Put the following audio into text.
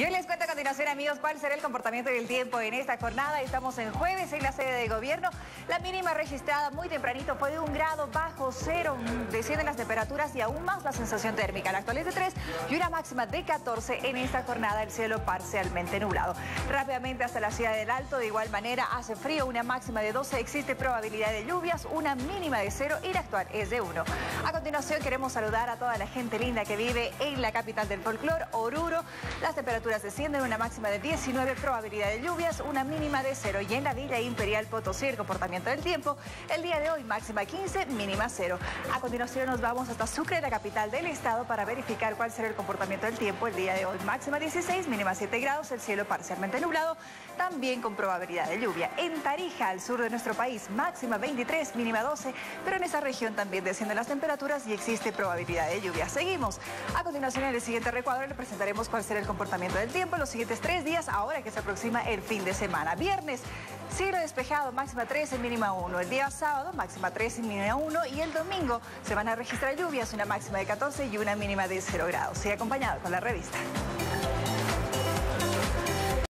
Yo les cuento a continuación, amigos, cuál será el comportamiento del tiempo en esta jornada. Estamos en jueves en la sede de gobierno. La mínima registrada muy tempranito fue de un grado bajo cero. Descienden las temperaturas y aún más la sensación térmica. La actual es de 3 y una máxima de 14 en esta jornada. El cielo parcialmente nublado. Rápidamente hasta la ciudad del Alto. De igual manera hace frío, una máxima de 12. Existe probabilidad de lluvias, una mínima de 0 y la actual es de 1. A continuación queremos saludar a toda la gente linda que vive en la capital del folclor, Oruro. Las temperaturas temperaturas descienden, una máxima de 19, probabilidad de lluvias, una mínima de 0. Y en la Villa Imperial Potosí, el comportamiento del tiempo, el día de hoy máxima 15, mínima 0. A continuación nos vamos hasta Sucre, la capital del estado, para verificar cuál será el comportamiento del tiempo el día de hoy. Máxima 16, mínima 7 grados, el cielo parcialmente nublado, también con probabilidad de lluvia. En Tarija, al sur de nuestro país, máxima 23, mínima 12, pero en esa región también descienden las temperaturas y existe probabilidad de lluvia. Seguimos. A continuación, en el siguiente recuadro le presentaremos cuál será el comportamiento del tiempo en los siguientes tres días, ahora que se aproxima el fin de semana. Viernes, cielo despejado, máxima 13, mínima 1. El día sábado, máxima 13, mínima 1. Y el domingo se van a registrar lluvias, una máxima de 14 y una mínima de 0 grados. Sigue acompañado con la revista.